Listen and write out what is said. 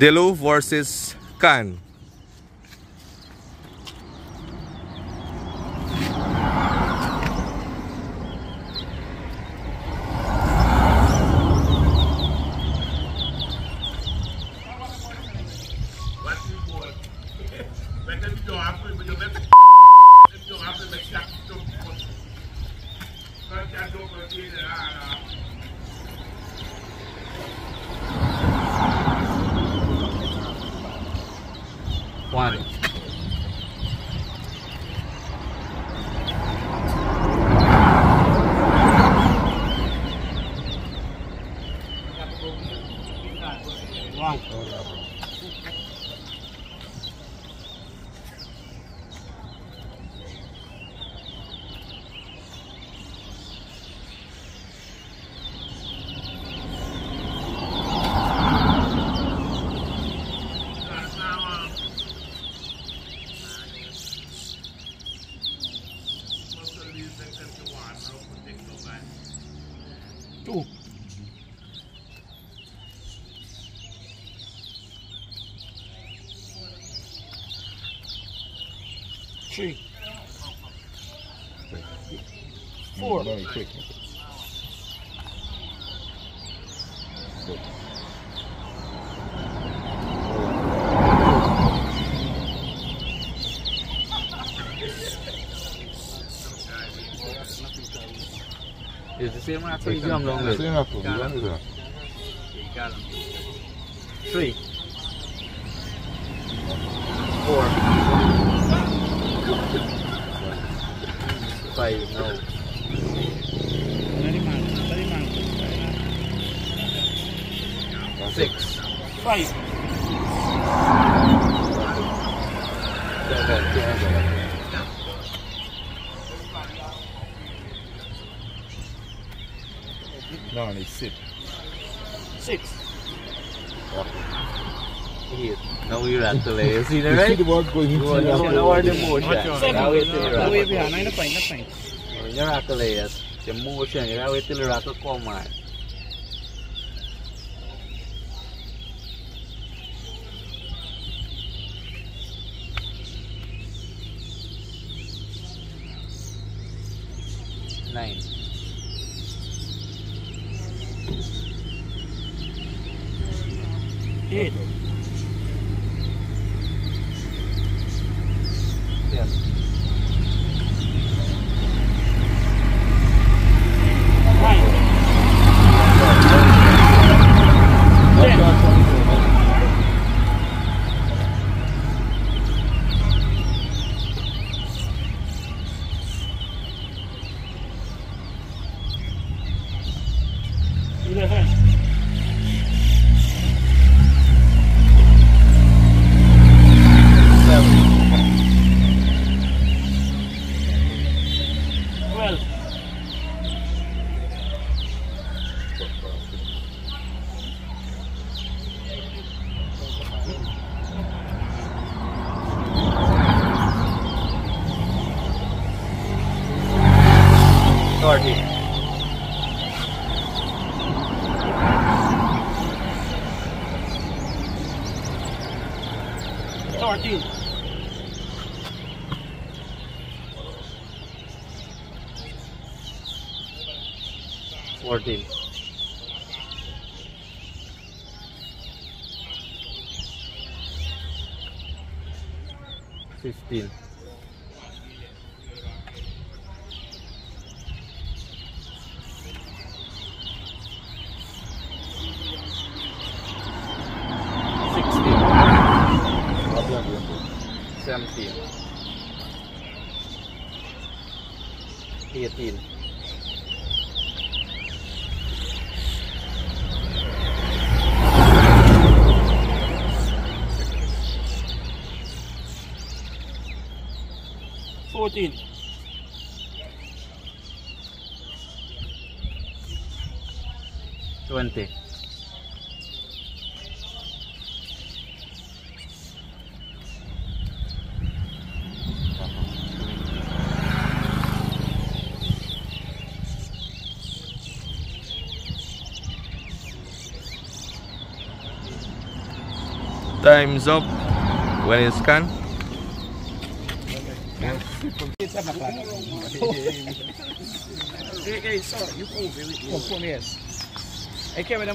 Dillo versus Khan. One. Two. Three. Four. Very quick. It's the same after you jump long way. Same after, you run with that. Three. Four. Five, no. Six. Five. No, it's six. Six. Eight. Now we're at the layer. See the You see right? the ball going You want into to the the motion. Seven. Now wait till No, the wait rock. behind. Nine point. Nine point. When you're at the layers, the motion, you gotta wait till the rock will come on. Nine. Eight. Ten. Thirteen. Thirteen. Fourteen. Fifteen. 17 18 14 20 Time's up. When it's scan. Hey, hey, sir, you move. Come, come, yes. Hey, Kevin,